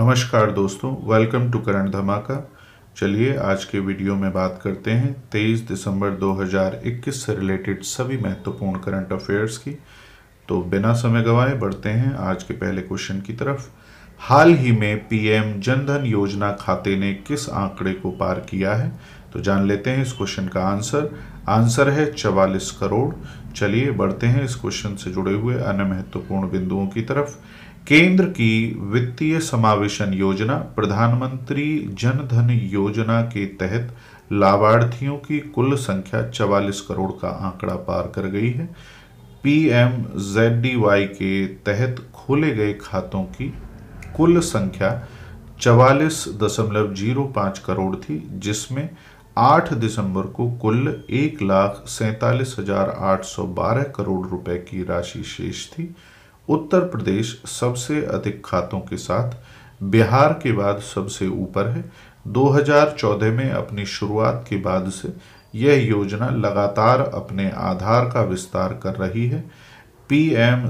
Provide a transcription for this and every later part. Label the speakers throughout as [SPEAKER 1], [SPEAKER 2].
[SPEAKER 1] नमस्कार दोस्तों welcome to current धमाका चलिए, आज के वीडियो में बात करते हैं 23 दिसंबर 2021 से रिलेटेड सभी महत्वपूर्ण करंट अफेयर्स की। तो बिना समय गंवाए बढ़ते हैं आज के पहले क्वेश्चन की तरफ़। हाल ही में पीएम जनधन योजना खाते ने किस आंकड़े को पार किया है? तो जान लेते हैं इस क्वेश्चन का आंसर आंसर है चवालीस करोड़। चलिए, बढ़ते हैं इस क्वेश्चन से जुड़े हुए अन्य महत्वपूर्ण बिंदुओं की तरफ़। केंद्र की वित्तीय समावेशन योजना प्रधानमंत्री जन धन योजना के तहत लाभार्थियों की कुल संख्या 44 करोड़ का आंकड़ा पार कर गई है। पीएम जेडडीवाई के तहत खोले गए खातों की कुल संख्या चवालीस दशमलव ज़ीरो पाँच करोड़ थी, जिसमें 8 दिसंबर को कुल एक लाख सैतालीस हज़ार आठ सौ बारह करोड़ रुपए की राशि शेष थी। उत्तर प्रदेश सबसे अधिक खातों के साथ, बिहार के बाद सबसे ऊपर है। 2014 में अपनी शुरुआत के बाद से यह योजना लगातार अपने आधार का विस्तार कर रही है। पी एम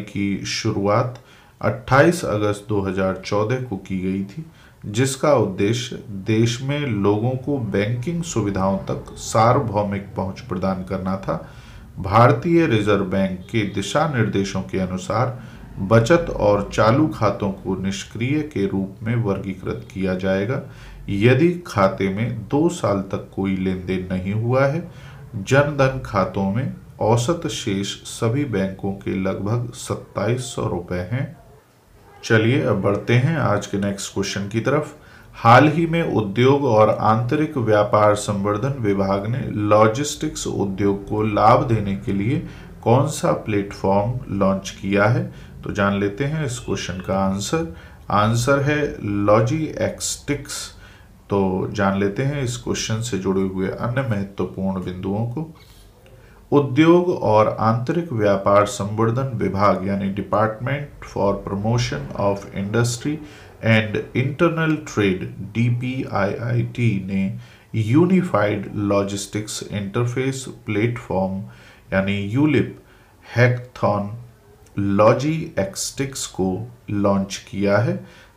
[SPEAKER 1] की शुरुआत 28 अगस्त 2014 को की गई थी, जिसका उद्देश्य देश में लोगों को बैंकिंग सुविधाओं तक सार्वभौमिक पहुँच प्रदान करना था। भारतीय रिज़र्व बैंक के दिशा निर्देशों के अनुसार बचत और चालू खातों को निष्क्रिय के रूप में वर्गीकृत किया जाएगा। यदि खाते में दो साल तक कोई लेन देन नहीं हुआ है, जनधन खातों में औसत शेष सभी बैंकों के लगभग सत्ताईस सौ रुपए हैं। चलिए अब बढ़ते हैं आज के नेक्स्ट क्वेश्चन की तरफ़। हाल ही में उद्योग और आंतरिक व्यापार संवर्धन विभाग ने लॉजिस्टिक्स उद्योग को लाभ देने के लिए कौन सा प्लेटफॉर्म लॉन्च किया है? तो जान लेते हैं इस क्वेश्चन का आंसर। आंसर है लॉजी एक्सटिक्स तो जान लेते हैं इस क्वेश्चन से जुड़े हुए अन्य महत्वपूर्ण बिंदुओं को। उद्योग और आंतरिक व्यापार संवर्धन विभाग, यानी department for promotion of industry and internal trade DPIIT ने यूनिफाइड लॉजिस्टिक्स इंटरफेस प्लेटफॉर्म यानी यूलिप हैकथॉन लॉजी एक्सटिक्स को लॉन्च किया है,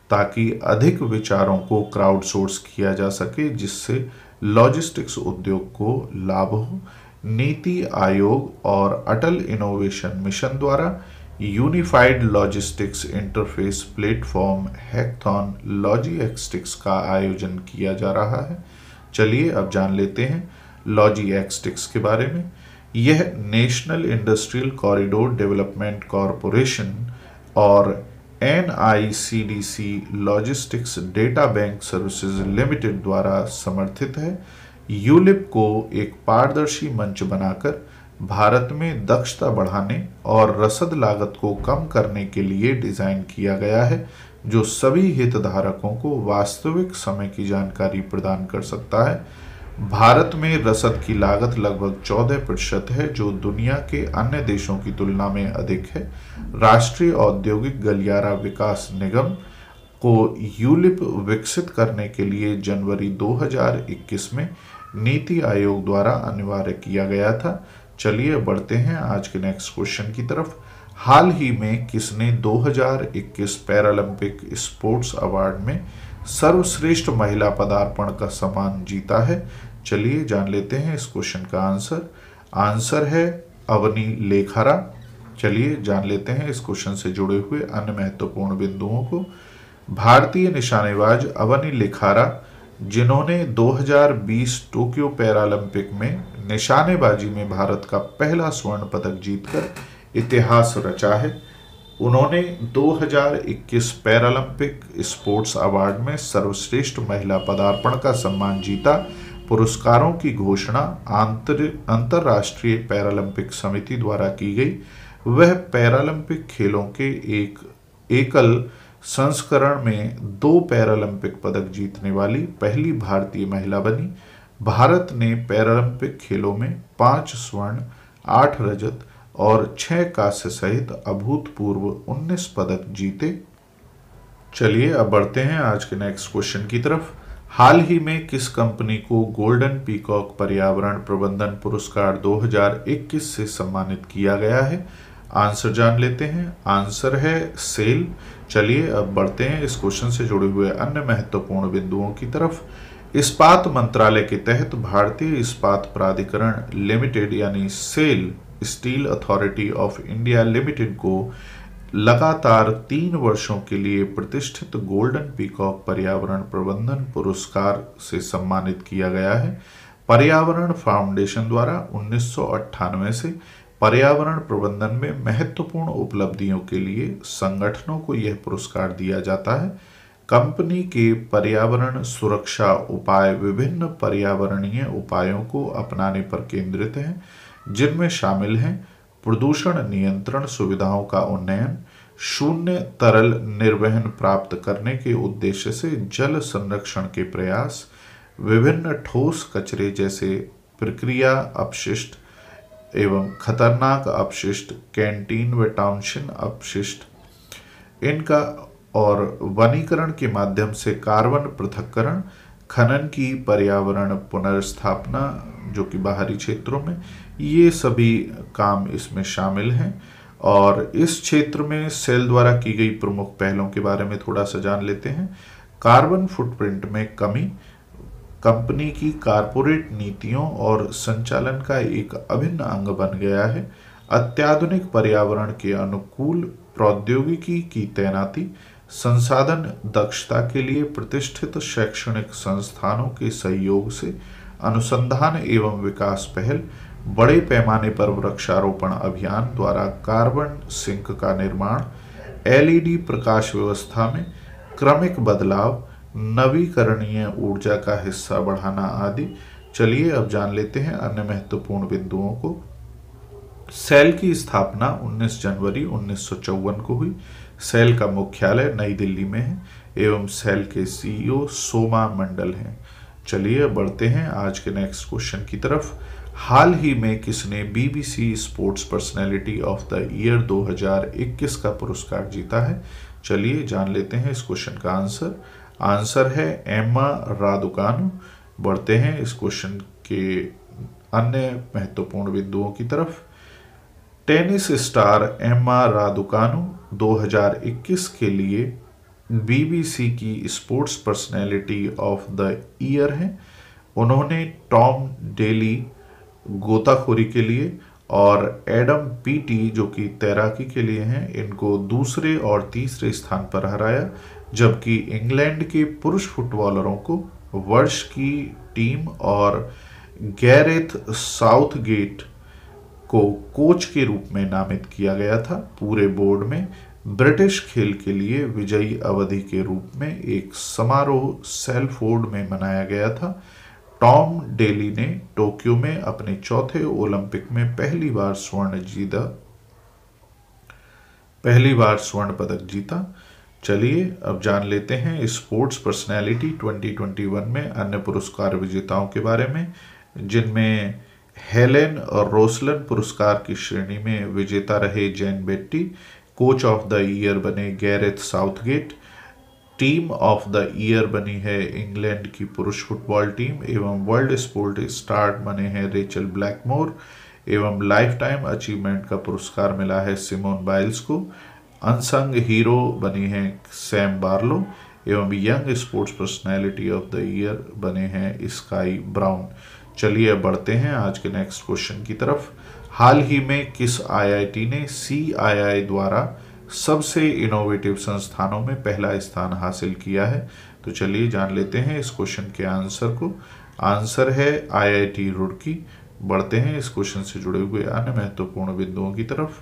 [SPEAKER 1] ताकि अधिक विचारों को क्राउडसोर्स किया जा सके, जिससे लॉजिस्टिक्स उद्योग को लाभ हो। नीति आयोग और अटल इनोवेशन मिशन द्वारा unified logistics interface platform hackathon LogiXtics का आयोजन किया जा रहा है। चलिए अब जान लेते हैं लॉजी एक्सटिक्स के बारे में। यह national industrial corridor development corporation और N I C D C logistics data bank services limited द्वारा समर्थित है। यूलिप को एक पारदर्शी मंच बनाकर भारत में दक्षता बढ़ाने और रसद लागत को कम करने के लिए डिज़ाइन किया गया है, जो सभी हितधारकों को वास्तविक समय की जानकारी प्रदान कर सकता है। भारत में रसद की लागत लगभग 14 प्रतिशत है, जो दुनिया के अन्य देशों की तुलना में अधिक है। राष्ट्रीय औद्योगिक गलियारा विकास निगम को यूलिप विकसित करने के लिए जनवरी 2021 में नीति आयोग द्वारा अनिवार्य किया गया था चलिए बढ़ते हैं आज के नेक्स्ट क्वेश्चन की तरफ़। हाल ही में किसने 2021 पैरालंपिक स्पोर्ट्स अवार्ड में सर्वश्रेष्ठ महिला पदार्पण का सम्मान जीता है? चलिए जान लेते हैं इस क्वेश्चन का आंसर आंसर है अवनी लेखारा। चलिए जान लेते हैं इस क्वेश्चन से जुड़े हुए अन्य महत्वपूर्ण बिंदुओं को। भारतीय निशानेबाज अवनी लेखारा, जिन्होंने 2020 टोक्यो पैरालंपिक में निशानेबाजी में भारत का पहला स्वर्ण पदक जीतकर इतिहास रचा है। उन्होंने 2021 पैरालंपिक स्पोर्ट्स अवार्ड में सर्वश्रेष्ठ महिला पदार्पण का सम्मान जीता। पुरस्कारों की घोषणा अंतरराष्ट्रीय पैरालंपिक समिति द्वारा की गई। वह पैरालंपिक खेलों के एक, एकल संस्करण में दो पैरालंपिक पदक जीतने वाली पहली भारतीय महिला बनी। भारत ने पैरालंपिक खेलों में पाँच स्वर्ण, आठ रजत और छह कांस्य सहित अभूतपूर्व उन्नीस पदक जीते। चलिए अब बढ़ते हैं आज के नेक्स्ट क्वेश्चन की तरफ़। हाल ही में किस कंपनी को गोल्डन पीकॉक पर्यावरण प्रबंधन पुरस्कार 2021 से सम्मानित किया गया है? आंसर जान लेते हैं। आंसर है सेल चलिए अब बढ़ते हैं इस क्वेश्चन से जुड़े हुए अन्य महत्वपूर्ण बिंदुओं की तरफ़। इस्पात मंत्रालय के तहत भारतीय इस्पात प्राधिकरण लिमिटेड यानी SAIL steel authority of India limited को लगातार तीन वर्षों के लिए प्रतिष्ठित गोल्डन पीकॉक पर्यावरण प्रबंधन पुरस्कार से सम्मानित किया गया है। पर्यावरण फाउंडेशन द्वारा उन्नीस सौ अट्ठानवे से पर्यावरण प्रबंधन में महत्वपूर्ण उपलब्धियों के लिए संगठनों को यह पुरस्कार दिया जाता है। कंपनी के पर्यावरण सुरक्षा उपाय विभिन्न पर्यावरणीय उपायों को अपनाने पर केंद्रित हैं, जिनमें शामिल हैं प्रदूषण नियंत्रण सुविधाओं का उन्नयन, शून्य तरल निर्वहन प्राप्त करने के उद्देश्य से जल संरक्षण के प्रयास, विभिन्न ठोस कचरे जैसे प्रक्रिया अपशिष्ट एवं खतरनाक अपशिष्ट कैंटीन व टाउनशिन अपशिष्ट। इनका और वनीकरण के माध्यम से कार्बन पृथक्करण, खनन की पर्यावरण पुनर्स्थापना, जो कि बाहरी क्षेत्रों में, ये सभी काम इसमें शामिल हैं। और इस क्षेत्र में सेल द्वारा की गई प्रमुख पहलों के बारे में थोड़ा सा जान लेते हैं। कार्बन फुटप्रिंट में कमी, कंपनी की कारपोरेट नीतियों और संचालन का एक अभिन्न अंग बन गया है। अत्याधुनिक पर्यावरण के अनुकूल प्रौद्योगिकी की तैनाती संसाधन दक्षता के लिए प्रतिष्ठित शैक्षणिक संस्थानों के सहयोग से अनुसंधान एवं विकास पहल, बड़े पैमाने पर वृक्षारोपण अभियान द्वारा कार्बन सिंक का निर्माण, एलईडी प्रकाश व्यवस्था में क्रमिक बदलाव, नवीकरणीय ऊर्जा का हिस्सा बढ़ाना आदि। चलिए अब जान लेते हैं अन्य महत्वपूर्ण बिंदुओं को। सेल की स्थापना 19 जनवरी उन्नीस सौ चौवन को हुई। सेल का मुख्यालय नई दिल्ली में है, एवं सेल के सीईओ सोमा मंडल हैं। चलिए बढ़ते हैं आज के नेक्स्ट क्वेश्चन की तरफ़। हाल ही में किसने BBC sports personality of the year 2021 का पुरस्कार जीता है? चलिए जान लेते हैं इस क्वेश्चन का आंसर आंसर है एम्मा रादुकानु बढ़ते हैं इस क्वेश्चन के अन्य महत्वपूर्ण बिंदुओं की तरफ़। टेनिस स्टार एम्मा रादुकानु 2021 के लिए बीबीसी की sports personality of the year हैं। उन्होंने टॉम डेली गोताखोरी के लिए और एडम पीटी, जो कि तैराकी के लिए हैं, इनको दूसरे और तीसरे स्थान पर हराया, जबकि इंग्लैंड के पुरुष फुटबॉलरों को वर्ष की टीम और गैरेथ साउथगेट को कोच के रूप में नामित किया गया था। पूरे बोर्ड में ब्रिटिश खेल के लिए विजयी अवधि के रूप में एक समारोह सेल्फोर्ड में मनाया गया था। टॉम डेली ने टोक्यो में अपने चौथे ओलंपिक में पहली बार स्वर्ण जीता, पहली बार स्वर्ण पदक जीता। चलिए, अब जान लेते हैं स्पोर्ट्स पर्सनैलिटी 2021 में अन्य पुरस्कार विजेताओं के बारे में, जिनमें हेलेन और रोसलन पुरस्कार की श्रेणी में विजेता रहे Jane Betty, coach of the year बने Gareth Southgate, team of the year बनी है इंग्लैंड की पुरुष फुटबॉल टीम, एवं वर्ल्ड स्पोर्ट स्टार बने हैं रेचल ब्लैकमोर, एवं लाइफ टाइम अचीवमेंट का पुरस्कार मिला है सिमोन बाइल्स को। अनसंग हीरो बनी हैं सैम बार्लो, एवं young sports personality of the year बने हैं स्काई ब्राउन। चलिए बढ़ते हैं आज के नेक्स्ट क्वेश्चन की तरफ़। हाल ही में किस आईआईटी ने सीआईआई द्वारा सबसे इनोवेटिव संस्थानों में पहला स्थान हासिल किया है? तो चलिए जान लेते हैं इस क्वेश्चन के आंसर को। आंसर है आईआईटी रुड़की। बढ़ते हैं इस क्वेश्चन से जुड़े हुए अन्य महत्वपूर्ण बिंदुओं की तरफ़।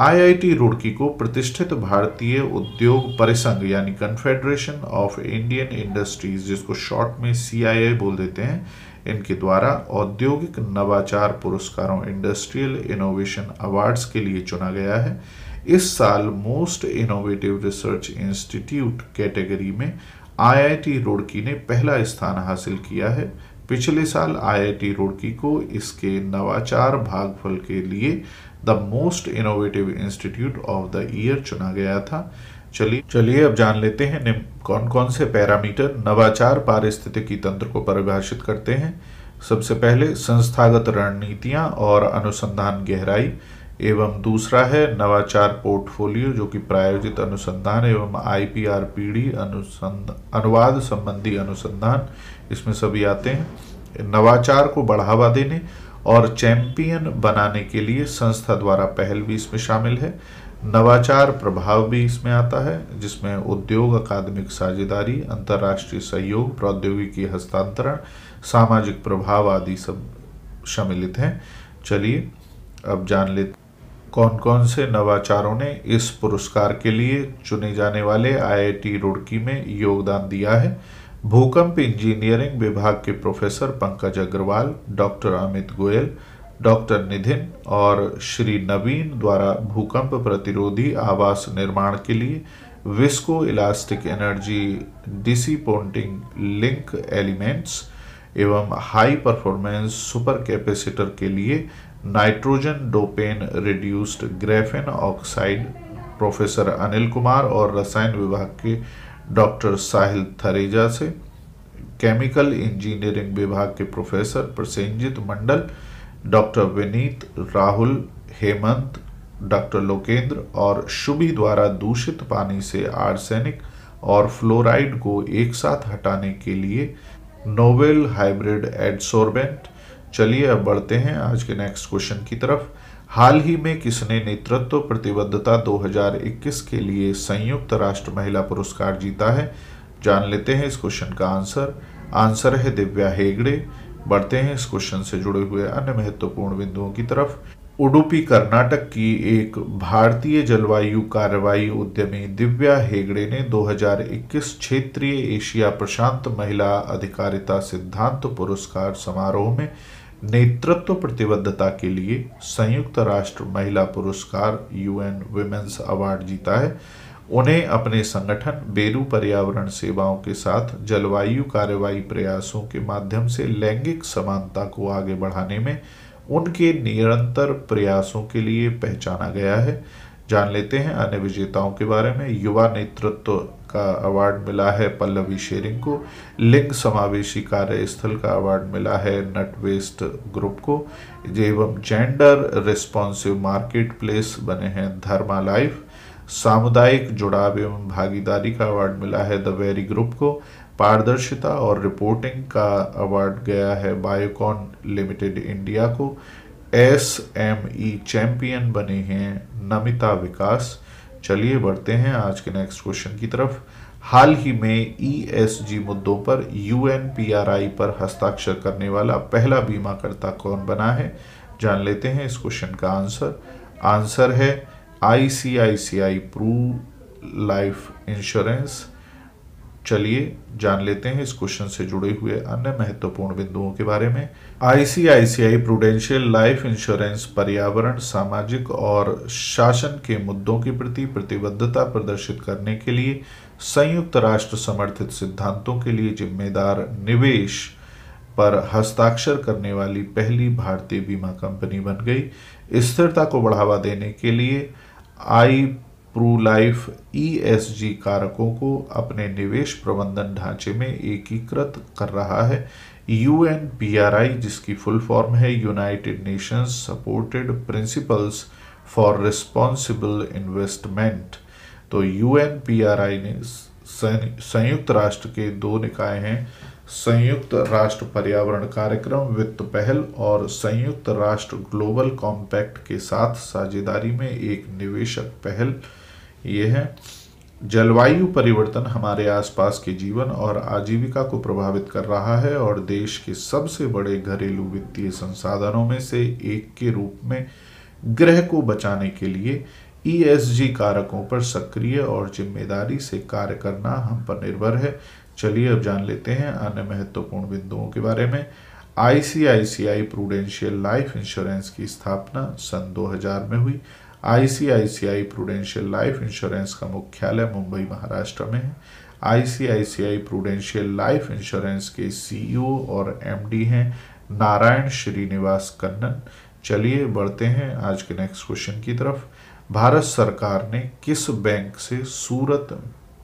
[SPEAKER 1] आईआईटी रुड़की को प्रतिष्ठित भारतीय उद्योग परिसंघ यानी कन्फेडरेशन ऑफ़ इंडियन इंडस्ट्रीज़ जिसको शॉर्ट में सीआईआई बोल देते हैं इनके द्वारा औद्योगिक नवाचार पुरस्कारों इंडस्ट्रियल इनोवेशन अवार्ड्स के लिए चुना गया है। इस साल most innovative research institute category में आईआईटी रुड़की ने पहला स्थान हासिल किया है। पिछले साल आईआईटी रुड़की को इसके नवाचार भागफल के लिए the most innovative institute of the year चुना गया था। चलिए चलिए अब जान लेते हैं निम्न कौन कौन से पैरामीटर नवाचार पारिस्थितिकी तंत्र को परिभाषित करते हैं। सबसे पहले संस्थागत रणनीतियाँ और अनुसंधान गहराई, एवं दूसरा है नवाचार पोर्टफोलियो, जो कि प्रायोजित अनुसंधान एवं आईपीआर पीढ़ी अनुसंधान अनुवाद संबंधी अनुसंधान, इसमें सभी आते हैं। नवाचार को बढ़ावा देने और चैंपियन बनाने के लिए संस्था द्वारा पहल भी इसमें शामिल है। नवाचार प्रभाव भी इसमें आता है, जिसमें उद्योग, अकादमिक साझेदारी, अंतर्राष्ट्रीय सहयोग, प्रौद्योगिकी हस्तांतरण, सामाजिक प्रभाव आदि सब सम्मिलित हैं। चलिए, अब जान ले कौन कौन से नवाचारों ने इस पुरस्कार के लिए चुने जाने वाले आईआईटी रुड़की में योगदान दिया है? भूकंप इंजीनियरिंग विभाग के professor Pankaj Agarwal, doctor Amit Goyal doctor Nidhin और श्री नवीन द्वारा भूकंप प्रतिरोधी आवास निर्माण के लिए viscoelastic energy dissipating link elements एवं हाई परफॉर्मेंस सुपर कैपेसिटर के लिए nitrogen doped reduced graphene oxide professor Anil Kumar और रसायन विभाग के डॉक्टर साहिल थरेजा से, केमिकल इंजीनियरिंग विभाग के professor Prasenjit Mandal doctor Vineet, Rahul, Hemant, doctor Lokendra और शुभी द्वारा दूषित पानी से आर्सेनिक और फ्लोराइड को एक साथ हटाने के लिए नोवेल हाइब्रिड एडसोर्बेंट। चलिए अब बढ़ते हैं आज के नेक्स्ट क्वेश्चन की तरफ़। हाल ही में किसने नेतृत्व प्रतिबद्धता 2021 के लिए संयुक्त राष्ट्र महिला पुरस्कार जीता है? जान लेते हैं इस क्वेश्चन का आंसर। आंसर है दिव्या हेगड़े। बढ़ते हैं इस क्वेश्चन से जुड़े हुए अन्य महत्वपूर्ण बिंदुओं की तरफ़। उडुपी, कर्नाटक की एक भारतीय जलवायु कार्रवाई उद्यमी दिव्या हेगड़े ने 2021 क्षेत्रीय एशिया प्रशांत महिला अधिकारिता सिद्धांत पुरस्कार समारोह में नेतृत्व प्रतिबद्धता के लिए संयुक्त राष्ट्र महिला पुरस्कार यूएन वुमेन्स अवार्ड जीता है। उन्हें अपने संगठन बेरू पर्यावरण सेवाओं के साथ जलवायु कार्रवाई प्रयासों के माध्यम से लैंगिक समानता को आगे बढ़ाने में उनके निरंतर प्रयासों के लिए पहचाना गया है। जान लेते हैं अन्य विजेताओं के बारे में। युवा नेतृत्व का अवार्ड मिला है पल्लवी शेरिंग को। लिंग समावेशी कार्यस्थल का अवार्ड मिला है नट वेस्ट ग्रुप को। एवं जेंडर रिस्पॉन्सिव मार्केट प्लेस बने हैं धर्मा लाइफ सामुदायिक जुड़ाव एवं भागीदारी का अवार्ड मिला है द वेरी ग्रुप को। पारदर्शिता और रिपोर्टिंग का अवार्ड गया है बायोकॉन लिमिटेड इंडिया को। एस एम ई चैंपियन बने हैं नमिता विकास। चलिए बढ़ते हैं आज के नेक्स्ट क्वेश्चन की तरफ़। हाल ही में ईएसजी e मुद्दों पर यूएनपीआरआई पर हस्ताक्षर करने वाला पहला बीमाकर्ता कौन बना है? जान लेते हैं इस क्वेश्चन का आंसर आंसर है आईसीआईसीआई प्रू लाइफ इंश्योरेंस चलिए जान लेते हैं इस क्वेश्चन से जुड़े हुए अन्य महत्वपूर्ण बिंदुओं के बारे में। आईसीआईसीआई प्रूडेंशियल लाइफ इंश्योरेंस पर्यावरण, सामाजिक और शासन के मुद्दों के प्रति प्रतिबद्धता प्रदर्शित करने के लिए संयुक्त राष्ट्र समर्थित सिद्धांतों के लिए जिम्मेदार निवेश पर हस्ताक्षर करने वाली पहली भारतीय बीमा कंपनी बन गई। स्थिरता को बढ़ावा देने के लिए आई प्रू लाइफ ईएसजी कारकों को अपने निवेश प्रबंधन ढांचे में एकीकृत कर रहा है। U N P R I जिसकी फुल फॉर्म है United Nations supported principles for responsible investment तो U N P R I ने संयुक्त राष्ट्र के दो निकाय हैं संयुक्त राष्ट्र पर्यावरण कार्यक्रम, वित्त पहल और संयुक्त राष्ट्र ग्लोबल कॉम्पैक्ट के साथ साझेदारी में एक निवेशक पहल। ये है, जलवायु परिवर्तन हमारे आसपास के जीवन और आजीविका को प्रभावित कर रहा है और देश के सबसे बड़े घरेलू वित्तीय संसाधनों में से एक के रूप में ग्रह को बचाने के लिए ईएसजी कारकों पर सक्रिय और ज़िम्मेदारी से कार्य करना हम पर निर्भर है। चलिए अब जान लेते हैं अन्य महत्वपूर्ण बिंदुओं के बारे में। आईसीआईसीआई प्रूडेंशियल लाइफ इंश्योरेंस की स्थापना सन 2000 में हुई। आईसीआईसीआई प्रूडेंशियल लाइफ इंश्योरेंस का मुख्यालय मुंबई, महाराष्ट्र में है। आईसीआईसीआई प्रूडेंशियल लाइफ इंश्योरेंस के सीईओ और एमडी हैं नारायण श्रीनिवास कन्नन। चलिए बढ़ते हैं आज के नेक्स्ट क्वेश्चन की तरफ़। भारत सरकार ने किस बैंक से सूरत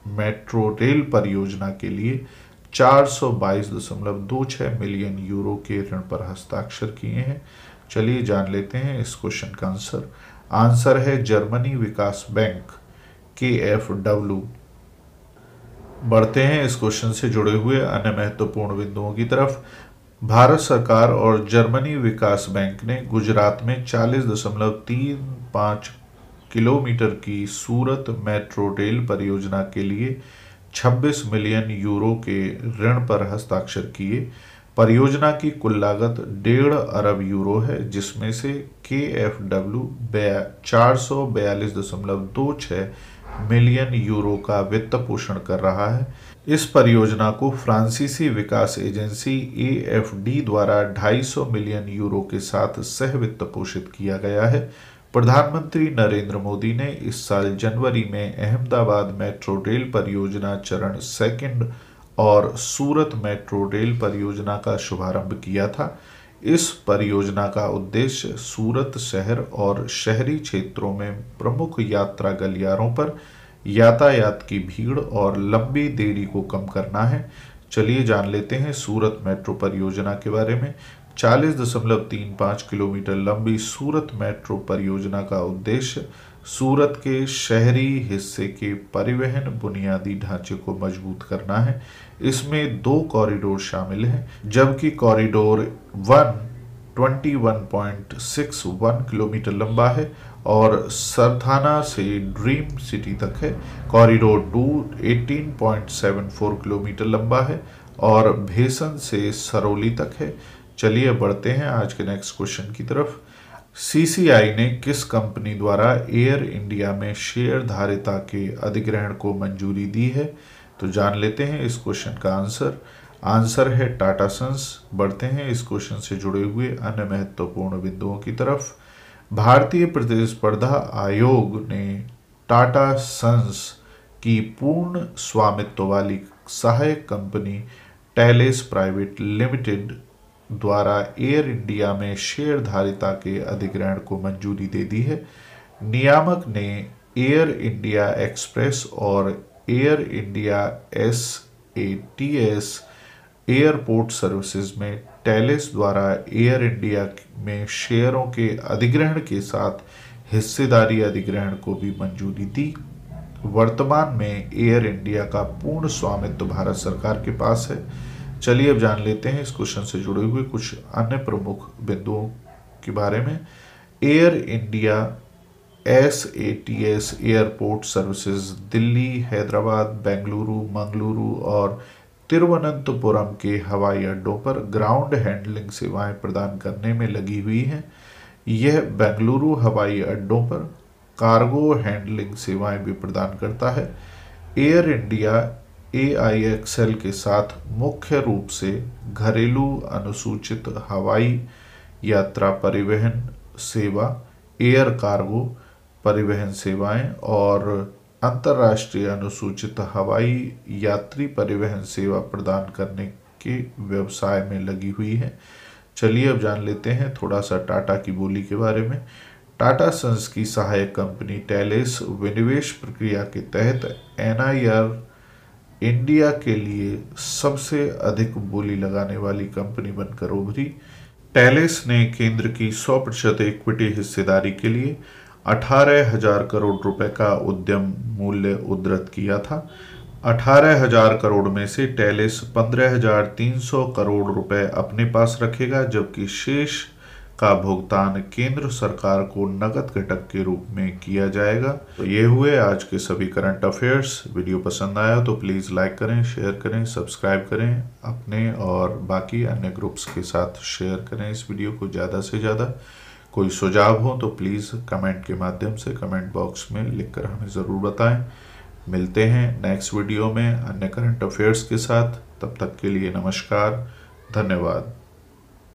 [SPEAKER 1] मेट्रो रेल परियोजना के लिए चार मिलियन यूरो के ऋण पर हस्ताक्षर किए हैं। चलिए जान लेते हैं इस क्वेश्चन का आंसर। आंसर है जर्मनी विकास बैंक, के एफ़ डब्ल्यू। बढ़ते हैं इस क्वेश्चन से जुड़े हुए अन्य महत्वपूर्ण बिंदुओं की तरफ़। भारत सरकार और जर्मनी विकास बैंक ने गुजरात में चालीस दशमलव तीन पाँच किलोमीटर की सूरत मेट्रो रेल परियोजना के लिए 26 मिलियन यूरो के ऋण पर हस्ताक्षर किए। परियोजना की कुल लागत डेढ़ अरब यूरो है, जिसमें से के एफ़ डब्ल्यू चार सौ बयालीस दशमलव दो मिलियन यूरो का वित्त पोषण कर रहा है। इस परियोजना को फ्रांसीसी विकास एजेंसी ए द्वारा 250 मिलियन यूरो के साथ सह वित्त पोषित किया गया है। प्रधानमंत्री नरेंद्र मोदी ने इस साल जनवरी में अहमदाबाद मेट्रो रेल परियोजना चरण सेकंड और सूरत मेट्रो रेल परियोजना का शुभारंभ किया था। इस परियोजना का उद्देश्य सूरत शहर और शहरी क्षेत्रों में प्रमुख यात्रा गलियारों पर यातायात की भीड़ और लंबी देरी को कम करना है। चलिए जान लेते हैं सूरत मेट्रो परियोजना के बारे में। चालीस दशमलव तीन पाँच किलोमीटर लंबी सूरत मेट्रो परियोजना का उद्देश्य सूरत के शहरी हिस्से के परिवहन बुनियादी ढांचे को मज़बूत करना है। इसमें दो कॉरिडोर शामिल हैं, जबकि कॉरिडोर वन 21.61 किलोमीटर लंबा है और सरथाना से ड्रीम सिटी तक है। कॉरिडोर टू 18.74 किलोमीटर लंबा है और भेसन से सरोली तक है। चलिए बढ़ते हैं आज के नेक्स्ट क्वेश्चन की तरफ़। सीसीआई ने किस कंपनी द्वारा एयर इंडिया में शेयर धारिता के अधिग्रहण को मंजूरी दी है? तो जान लेते हैं इस क्वेश्चन का आंसर आंसर है टाटा सन्स बढ़ते हैं इस क्वेश्चन से जुड़े हुए अन्य महत्वपूर्ण बिंदुओं की तरफ़। भारतीय प्रतिस्पर्धा आयोग ने टाटा सन्स की पूर्ण स्वामित्व वाली सहायक कंपनी टैलेस प्राइवेट लिमिटेड द्वारा एयर इंडिया में शेयर धारिता के अधिग्रहण को मंजूरी दे दी है। नियामक ने एयर इंडिया एक्सप्रेस और Air India S A T S airport services में टेलिस द्वारा एयर इंडिया में शेयरों के अधिग्रहण के साथ हिस्सेदारी अधिग्रहण को भी मंजूरी दी। वर्तमान में एयर इंडिया का पूर्ण स्वामित्व भारत सरकार के पास है। चलिए अब जान लेते हैं इस क्वेश्चन से जुड़े हुए कुछ अन्य प्रमुख बिंदुओं के बारे में। Air India S A T S airport services Delhi, Hyderabad, Bengaluru, Mangaluru और तिरुवनंतपुरम के हवाई अड्डों पर ग्राउंड हैंडलिंग सेवाएँ प्रदान करने में लगी हुई हैं। यह बेंगलुरु हवाई अड्डों पर कार्गो हैंडलिंग सेवाएँ भी प्रदान करता है। एयर इंडिया AIXL के साथ मुख्य रूप से घरेलू अनुसूचित हवाई यात्रा परिवहन सेवा, एयर कार्गो परिवहन सेवाएँ और अंतर्राष्ट्रीय अनुसूचित हवाई यात्री परिवहन सेवा प्रदान करने के व्यवसाय में लगी हुई है। चलिए अब जान लेते हैं थोड़ा सा टाटा की बोली के बारे में। टाटा सन्स की सहायक कंपनी टेलेस विनिवेश प्रक्रिया के तहत एनआईआर इंडिया के लिए सबसे अधिक बोली लगाने वाली कंपनी बनकर उभरी। टेलेस ने केंद्र की 100 प्रतिशत इक्विटी हिस्सेदारी के लिए अठारह हज़ार करोड़ रुपए का उद्यम मूल्य उद्धृत किया था। अठारह हज़ार करोड़ में से टेलिस पंद्रह हज़ार तीन सौ करोड़ रुपए अपने पास रखेगा, जबकि शेष का भुगतान केंद्र सरकार को नकद घटक के रूप में किया जाएगा। तो ये हुए आज के सभी करंट अफेयर्स। वीडियो पसंद आया तो प्लीज़ लाइक करें, शेयर करें, सब्सक्राइब करें, अपने और बाकी अन्य ग्रुप्स के साथ शेयर करें इस वीडियो को ज़्यादा से ज़्यादा। कोई सुझाव हो तो प्लीज़ कमेंट के माध्यम से कमेंट बॉक्स में लिखकर हमें ज़रूर बताएँ। मिलते हैं नेक्स्ट वीडियो में अन्य करंट अफेयर्स के साथ। तब तक के लिए नमस्कार, धन्यवाद।